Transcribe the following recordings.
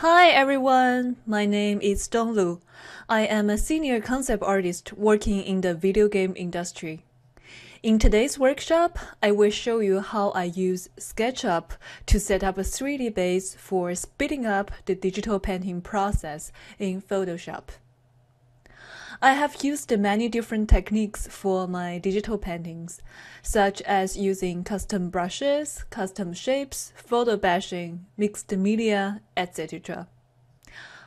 Hi everyone, my name is Donglu. I am a senior concept artist working in the video game industry. In today's workshop, I will show you how I use SketchUp to set up a 3D base for speeding up the digital painting process in Photoshop. I have used many different techniques for my digital paintings, such as using custom brushes, custom shapes, photo bashing, mixed media, etc.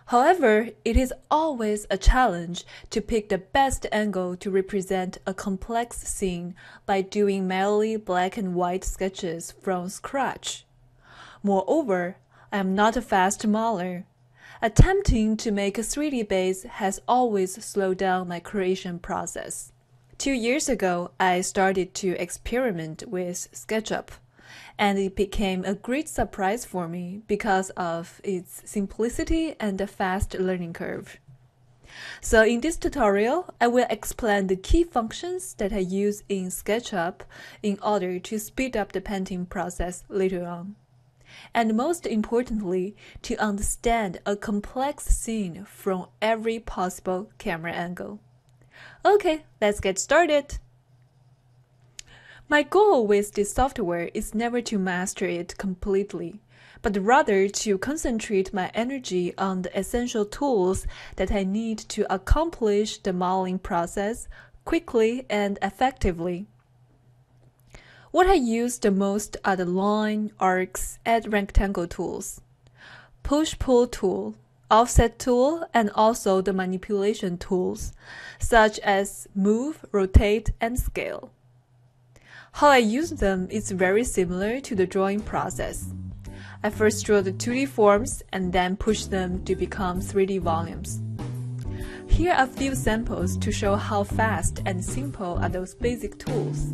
However, it is always a challenge to pick the best angle to represent a complex scene by doing merely black and white sketches from scratch. Moreover, I am not a fast modeler. Attempting to make a 3D base has always slowed down my creation process. Two years ago, I started to experiment with SketchUp, and it became a great surprise for me because of its simplicity and the fast learning curve. So in this tutorial, I will explain the key functions that I use in SketchUp in order to speed up the painting process later on and most importantly, to understand a complex scene from every possible camera angle. Okay, let's get started. My goal with this software is never to master it completely, but rather to concentrate my energy on the essential tools that I need to accomplish the modeling process quickly and effectively. What I use the most are the line, arcs, and rectangle tools, push-pull tool, offset tool, and also the manipulation tools, such as move, rotate, and scale. How I use them is very similar to the drawing process. I first draw the 2D forms and then push them to become 3D volumes. Here are a few samples to show how fast and simple are those basic tools.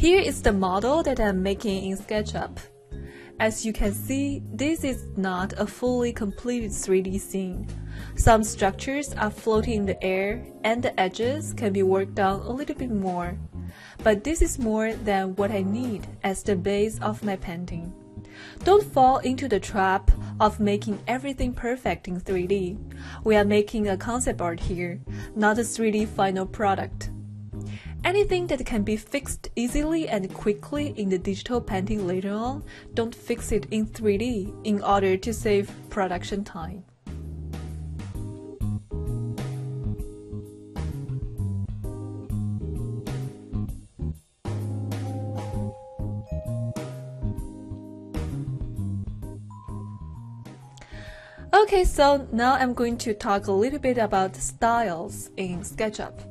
Here is the model that I'm making in SketchUp. As you can see, this is not a fully completed 3D scene. Some structures are floating in the air and the edges can be worked on a little bit more. But this is more than what I need as the base of my painting. Don't fall into the trap of making everything perfect in 3D. We are making a concept art here, not a 3D final product. Anything that can be fixed easily and quickly in the digital painting later on, don't fix it in 3D in order to save production time. Okay, so now I'm going to talk a little bit about styles in SketchUp.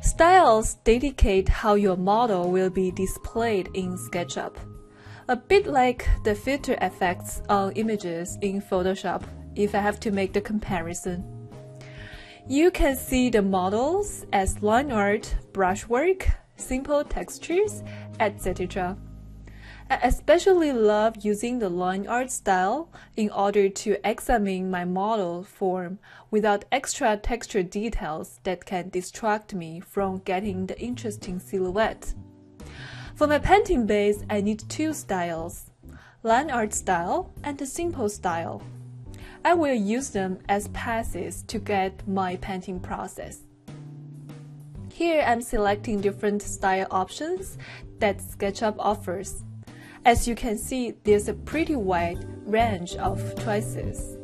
Styles dedicate how your model will be displayed in SketchUp, a bit like the filter effects on images in Photoshop, if I have to make the comparison. You can see the models as line art, brushwork, simple textures, etc. I especially love using the line art style in order to examine my model form without extra texture details that can distract me from getting the interesting silhouette. For my painting base, I need two styles, line art style and the simple style. I will use them as passes to get my painting process. Here I'm selecting different style options that SketchUp offers. As you can see, there's a pretty wide range of choices.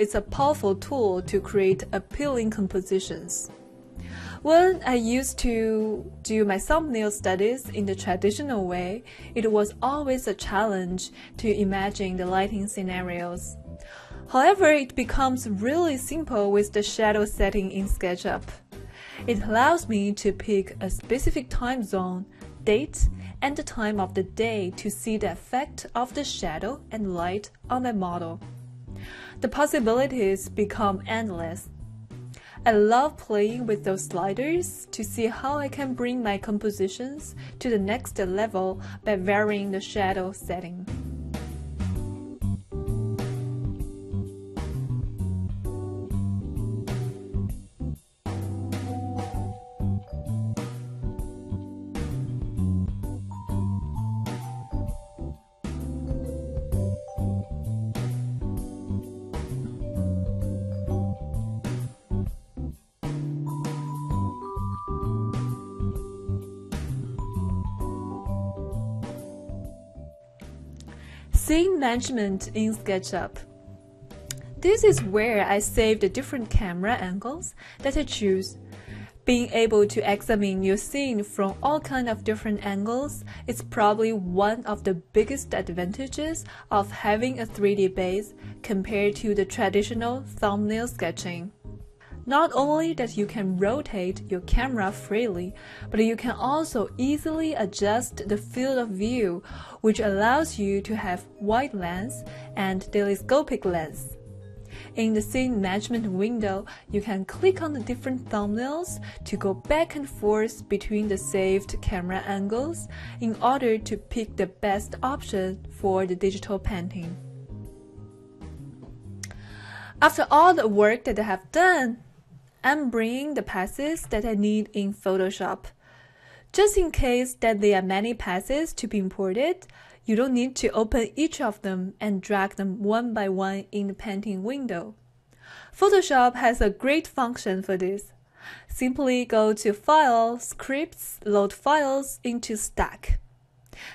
Is a powerful tool to create appealing compositions. When I used to do my thumbnail studies in the traditional way, it was always a challenge to imagine the lighting scenarios. However, it becomes really simple with the shadow setting in SketchUp. It allows me to pick a specific time zone, date, and the time of the day to see the effect of the shadow and light on my model the possibilities become endless. I love playing with those sliders to see how I can bring my compositions to the next level by varying the shadow setting. Scene management in SketchUp. This is where I save the different camera angles that I choose. Being able to examine your scene from all kind of different angles is probably one of the biggest advantages of having a 3D base compared to the traditional thumbnail sketching. Not only that you can rotate your camera freely, but you can also easily adjust the field of view, which allows you to have wide lens and telescopic lens. In the scene management window, you can click on the different thumbnails to go back and forth between the saved camera angles in order to pick the best option for the digital painting. After all the work that I have done, I'm bringing the passes that I need in Photoshop. Just in case that there are many passes to be imported, you don't need to open each of them and drag them one by one in the painting window. Photoshop has a great function for this. Simply go to File, Scripts, Load Files into Stack.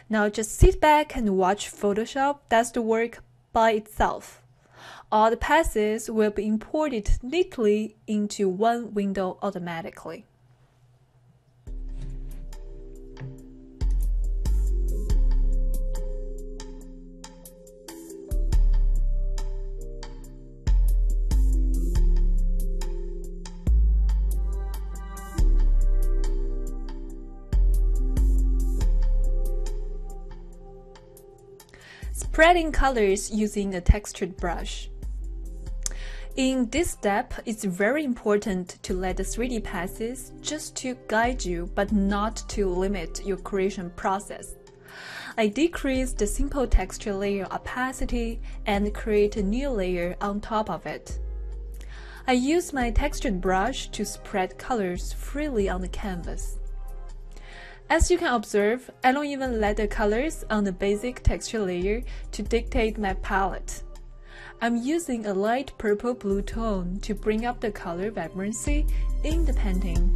Now just sit back and watch Photoshop does the work by itself. All the passes will be imported neatly into one window automatically. Spreading colors using a textured brush. In this step, it's very important to let the 3D passes just to guide you but not to limit your creation process. I decrease the simple texture layer opacity and create a new layer on top of it. I use my textured brush to spread colors freely on the canvas. As you can observe, I don't even let the colors on the basic texture layer to dictate my palette. I'm using a light purple blue tone to bring up the color vibrancy in the painting.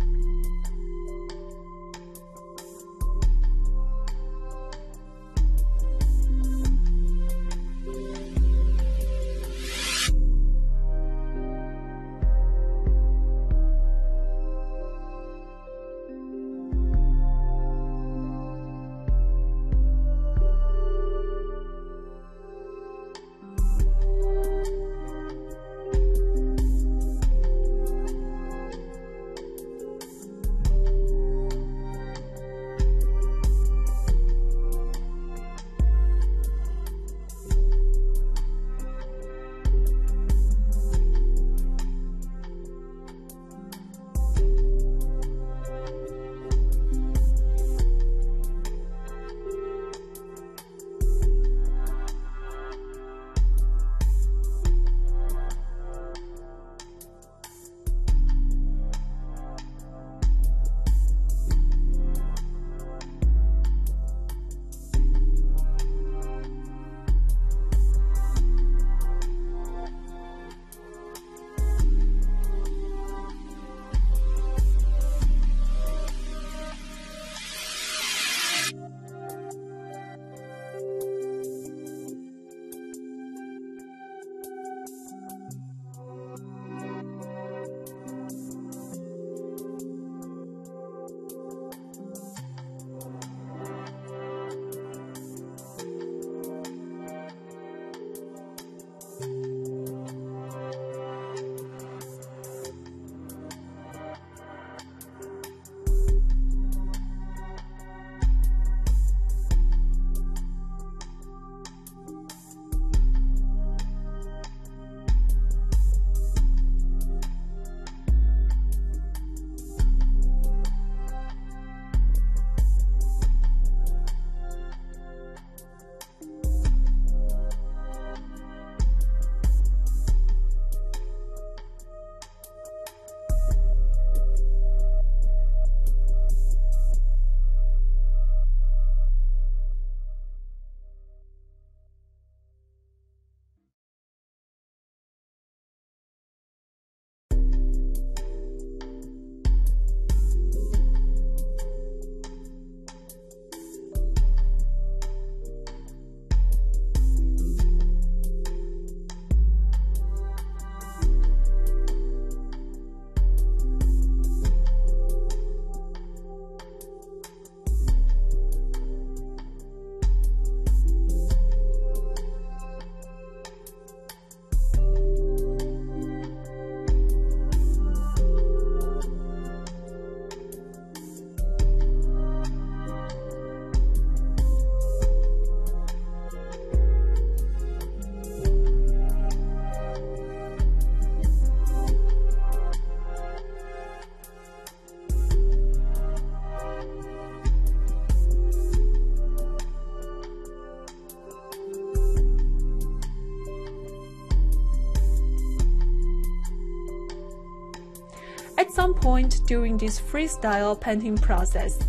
Point during this freestyle painting process,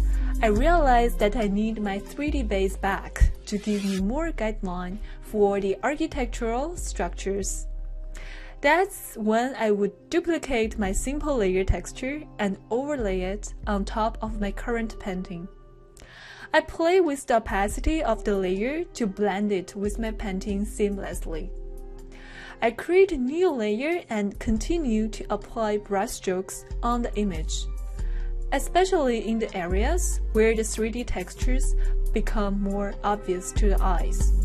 I realized that I need my 3D base back to give me more guideline for the architectural structures. That's when I would duplicate my simple layer texture and overlay it on top of my current painting. I play with the opacity of the layer to blend it with my painting seamlessly. I create a new layer and continue to apply brushstrokes on the image, especially in the areas where the 3D textures become more obvious to the eyes.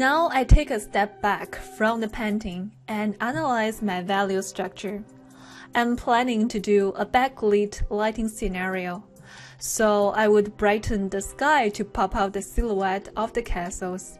Now I take a step back from the painting and analyze my value structure. I'm planning to do a backlit lighting scenario. So I would brighten the sky to pop out the silhouette of the castles.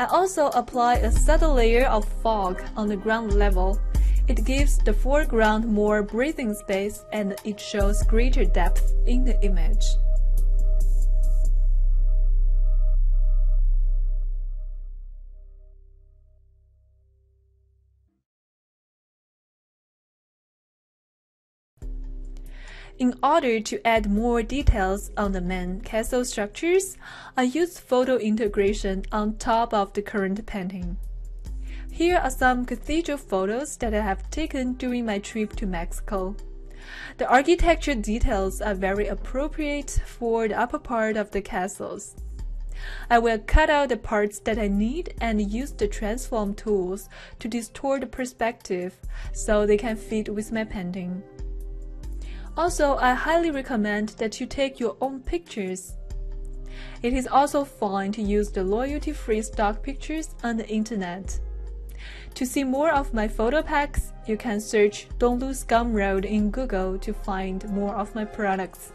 I also apply a subtle layer of fog on the ground level. It gives the foreground more breathing space and it shows greater depth in the image. In order to add more details on the main castle structures, I used photo integration on top of the current painting. Here are some cathedral photos that I have taken during my trip to Mexico. The architecture details are very appropriate for the upper part of the castles. I will cut out the parts that I need and use the transform tools to distort the perspective so they can fit with my painting. Also, I highly recommend that you take your own pictures. It is also fine to use the royalty free stock pictures on the internet. To see more of my photo packs, you can search Donglus Gumroad in Google to find more of my products.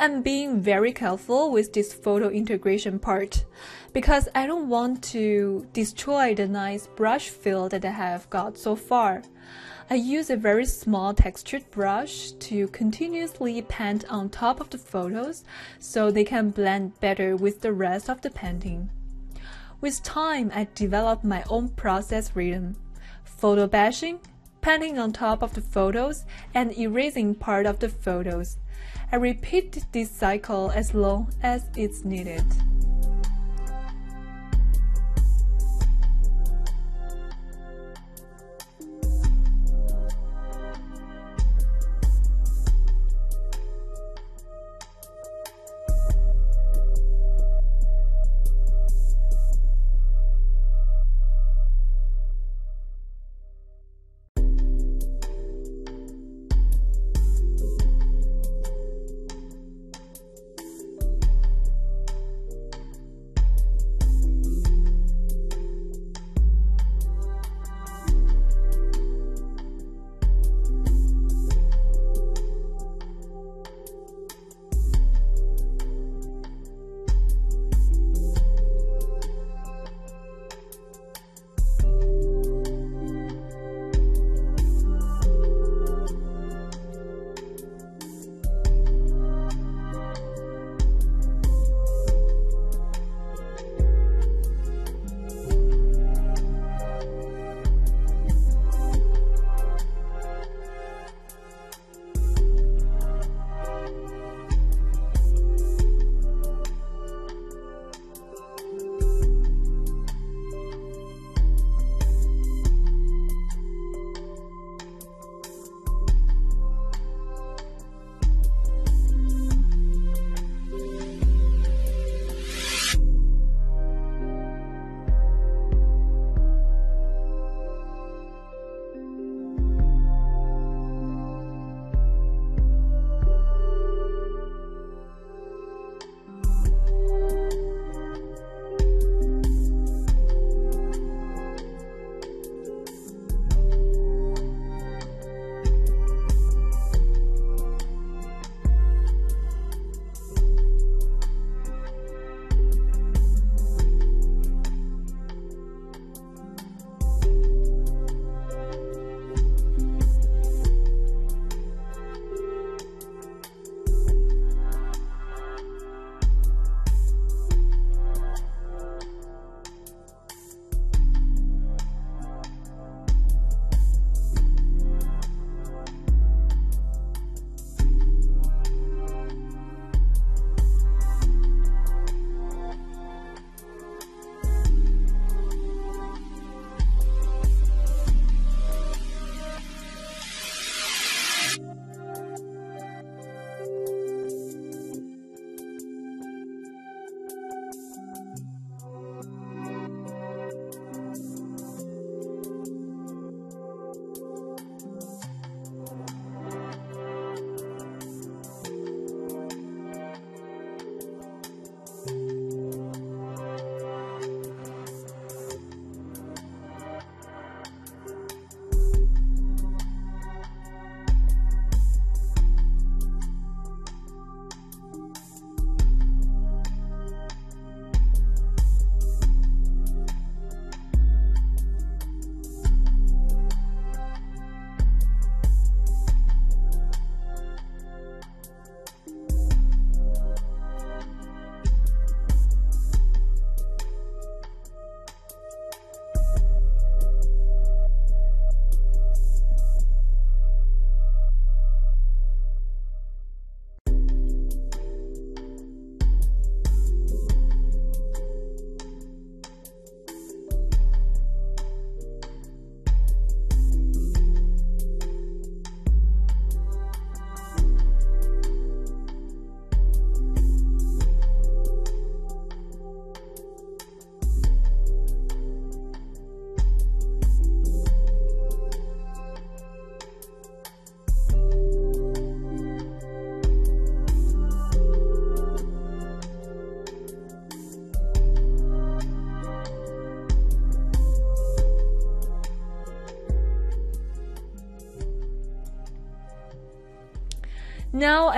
I'm being very careful with this photo integration part because I don't want to destroy the nice brush feel that I have got so far. I use a very small textured brush to continuously paint on top of the photos so they can blend better with the rest of the painting. With time, I developed my own process rhythm. Photo bashing, painting on top of the photos, and erasing part of the photos. I repeat this cycle as long as it's needed.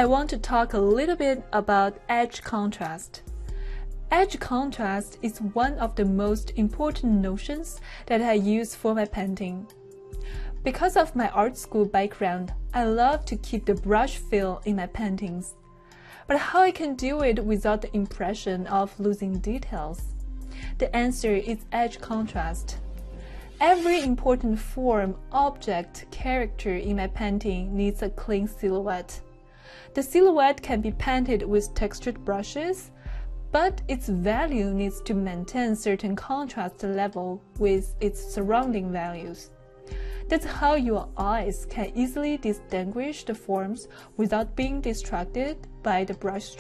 I want to talk a little bit about edge contrast. Edge contrast is one of the most important notions that I use for my painting. Because of my art school background, I love to keep the brush feel in my paintings. But how I can do it without the impression of losing details? The answer is edge contrast. Every important form, object, character in my painting needs a clean silhouette. The silhouette can be painted with textured brushes, but its value needs to maintain certain contrast level with its surrounding values. That's how your eyes can easily distinguish the forms without being distracted by the brush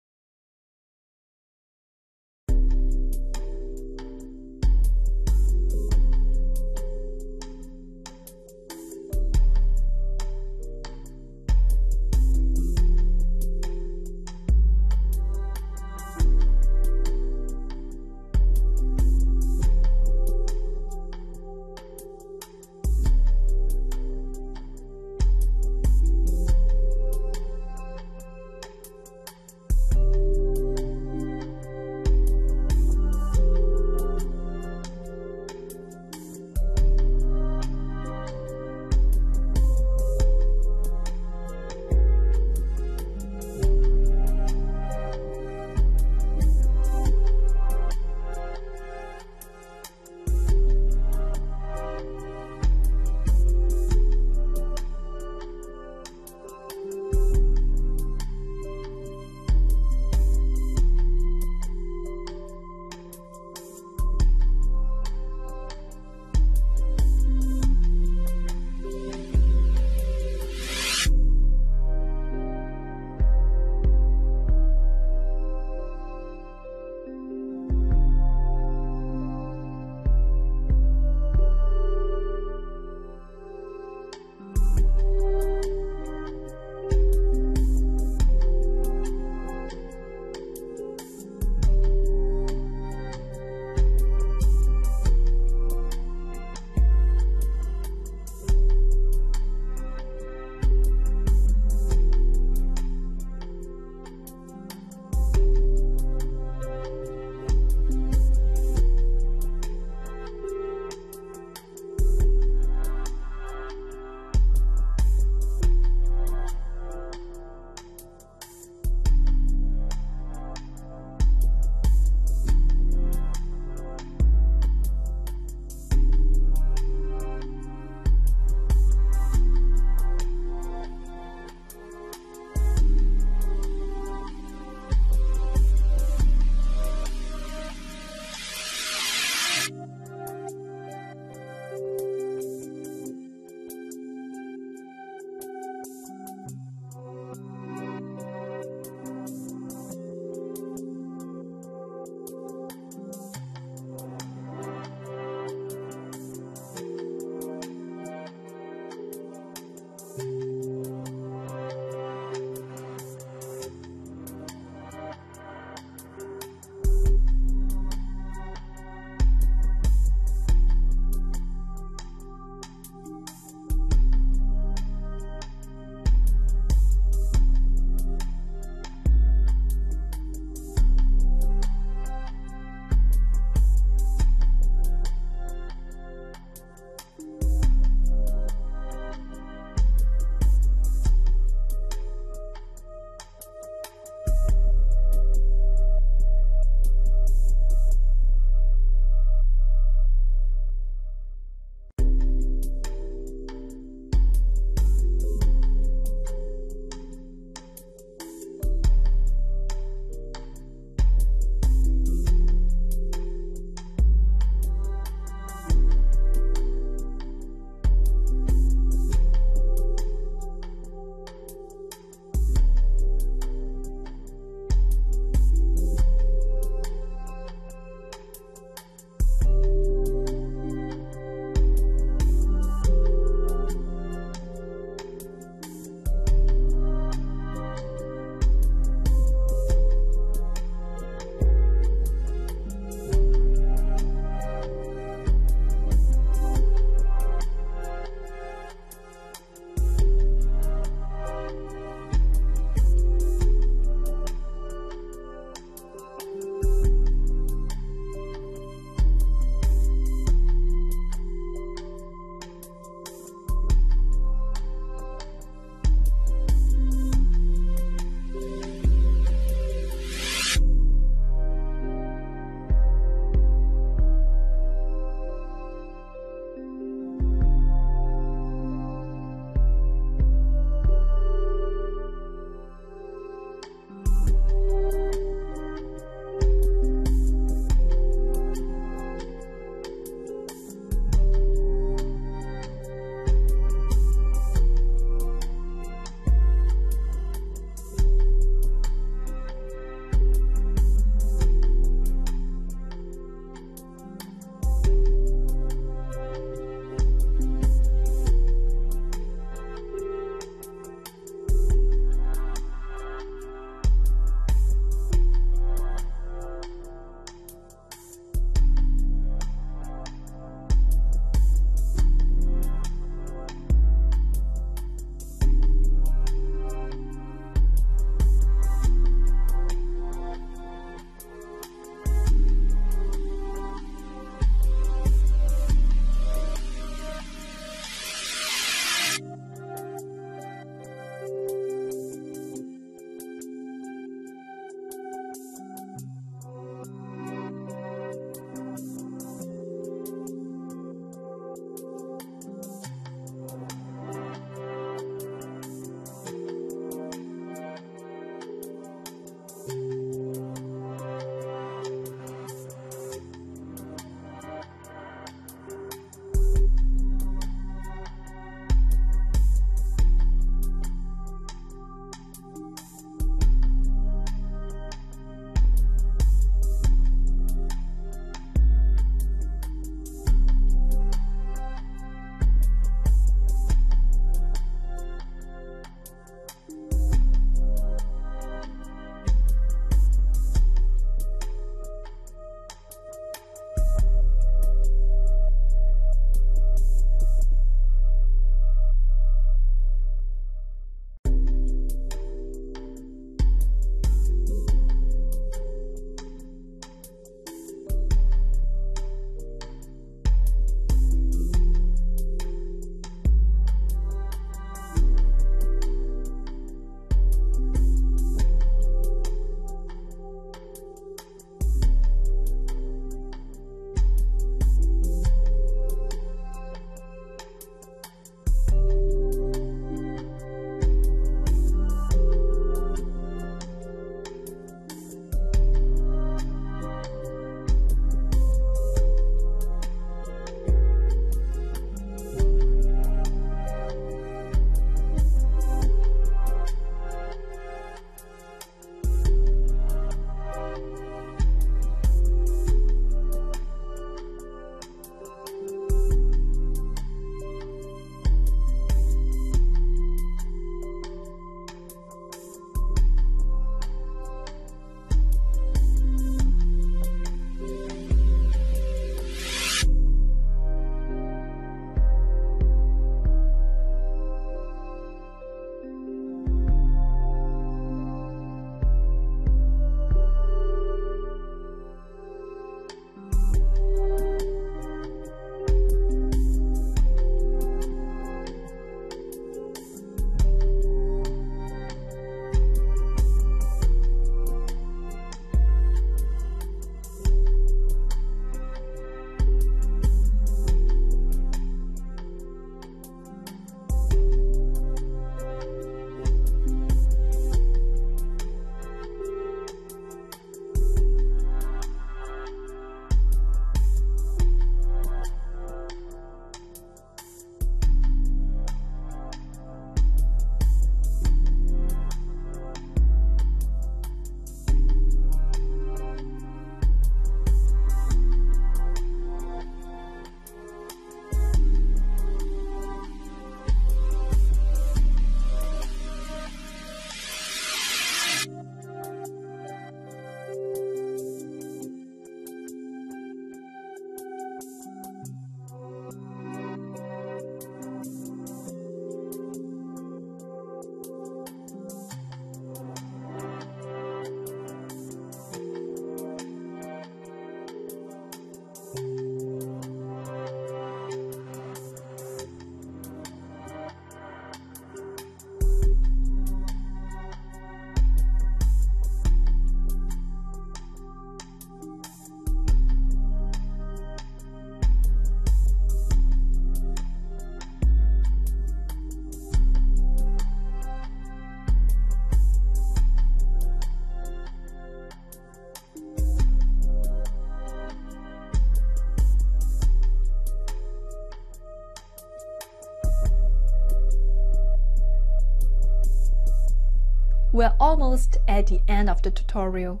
almost at the end of the tutorial.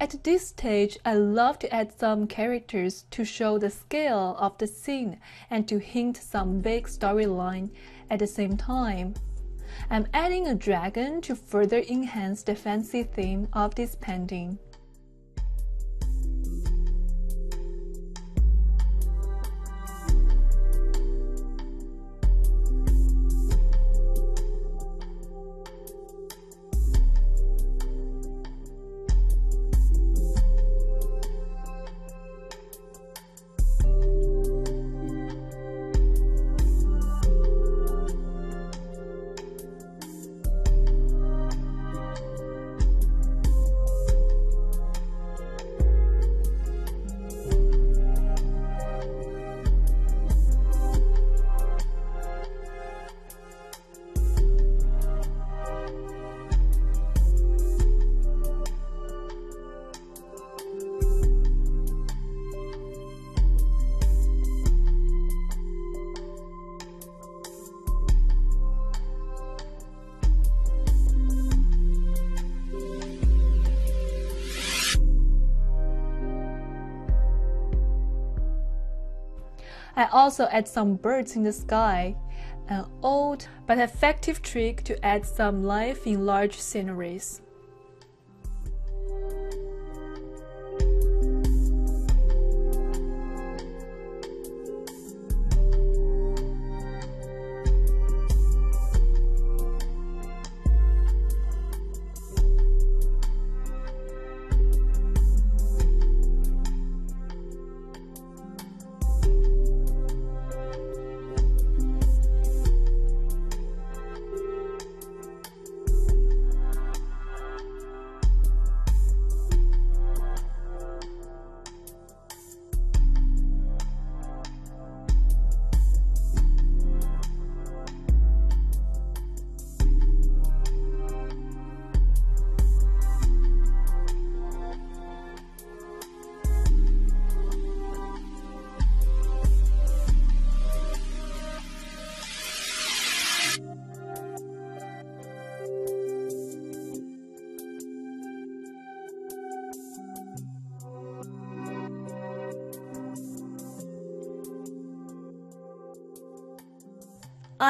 At this stage, I love to add some characters to show the scale of the scene and to hint some vague storyline at the same time. I'm adding a dragon to further enhance the fancy theme of this painting. I also add some birds in the sky, an old but effective trick to add some life in large sceneries.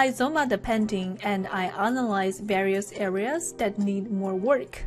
I zoom out the painting and I analyze various areas that need more work.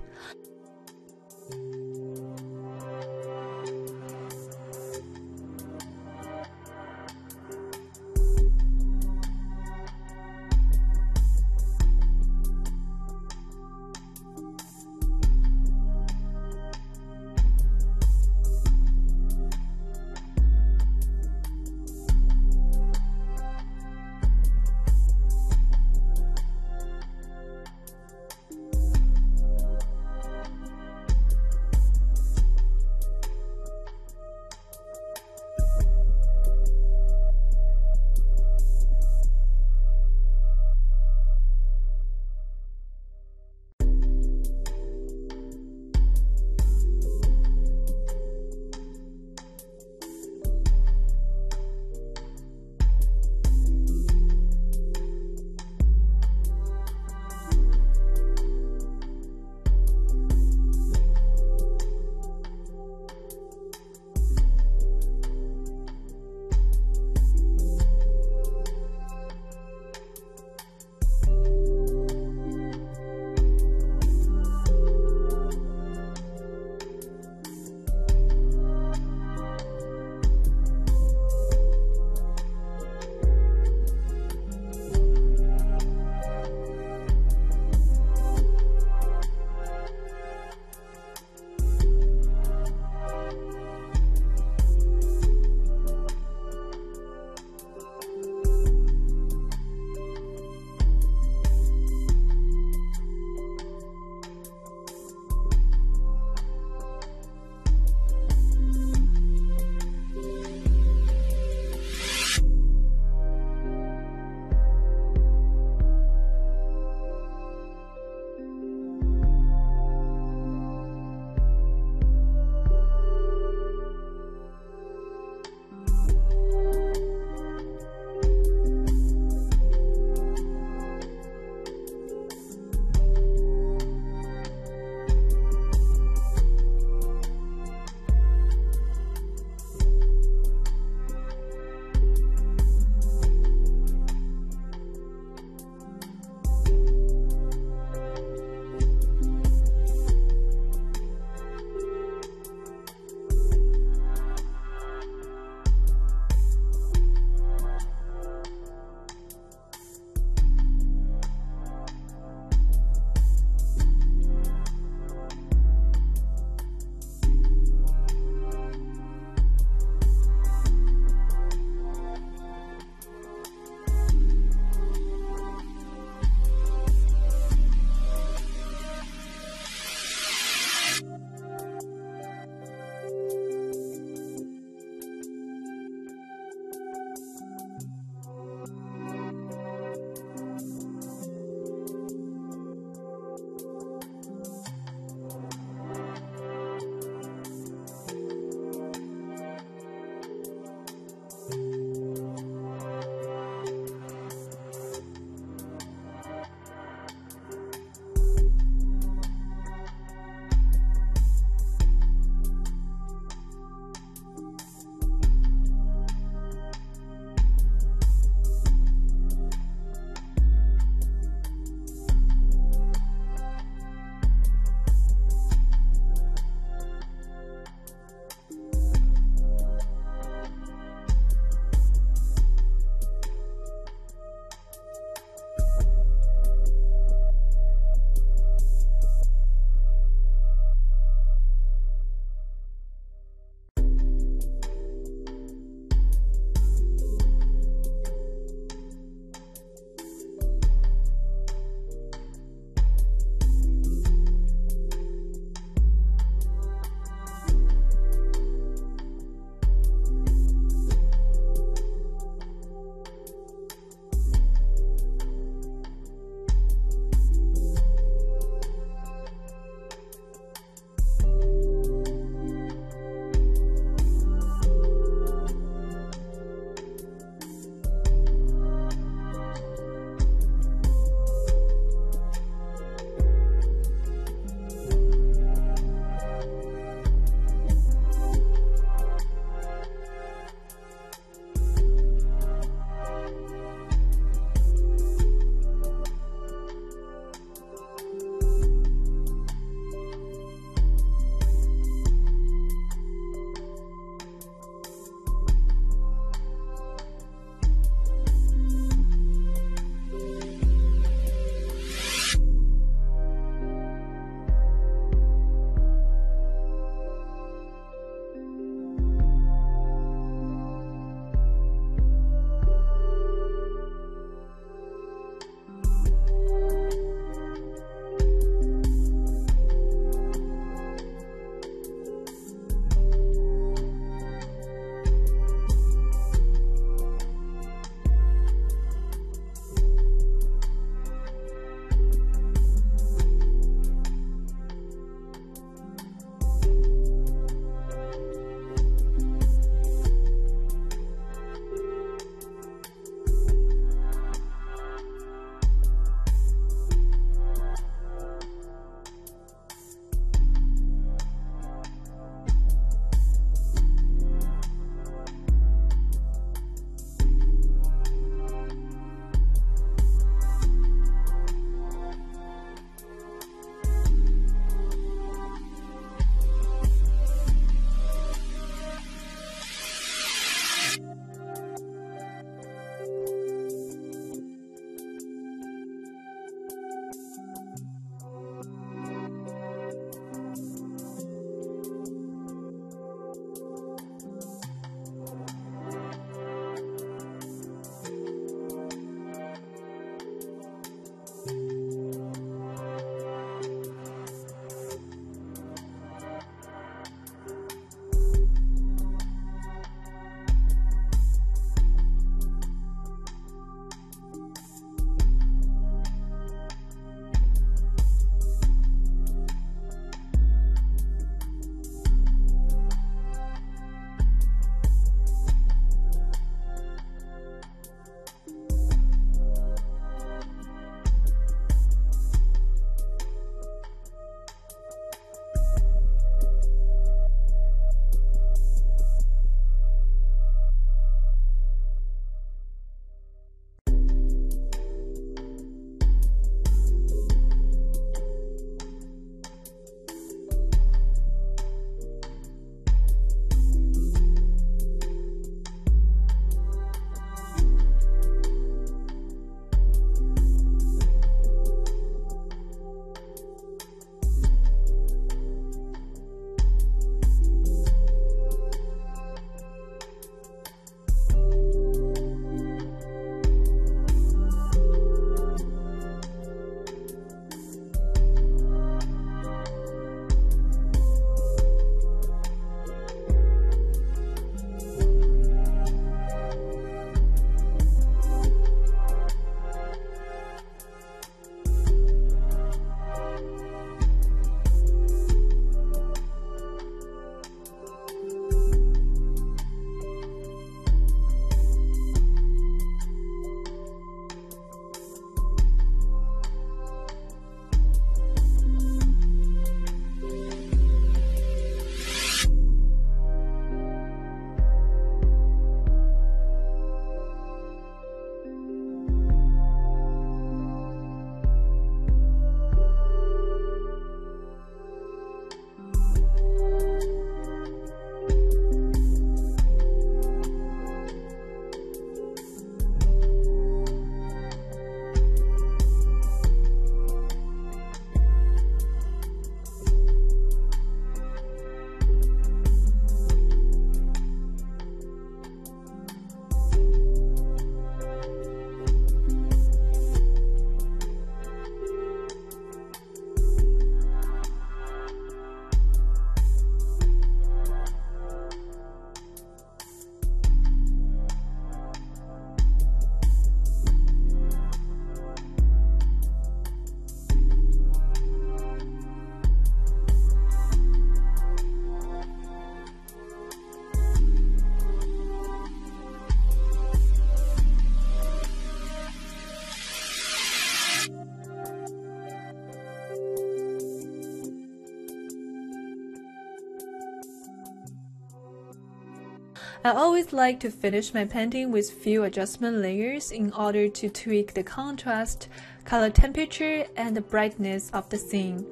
I always like to finish my painting with few adjustment layers in order to tweak the contrast, color temperature, and the brightness of the scene.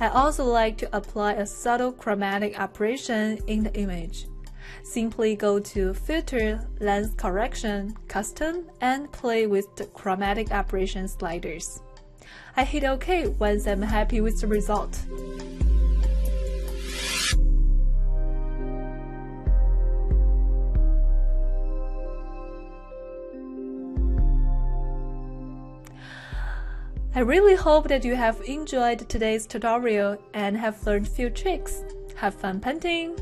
I also like to apply a subtle chromatic aberration in the image. Simply go to Filter, Lens Correction, Custom, and play with the chromatic aberration sliders. I hit OK once I'm happy with the result. I really hope that you have enjoyed today's tutorial and have learned few tricks. Have fun painting!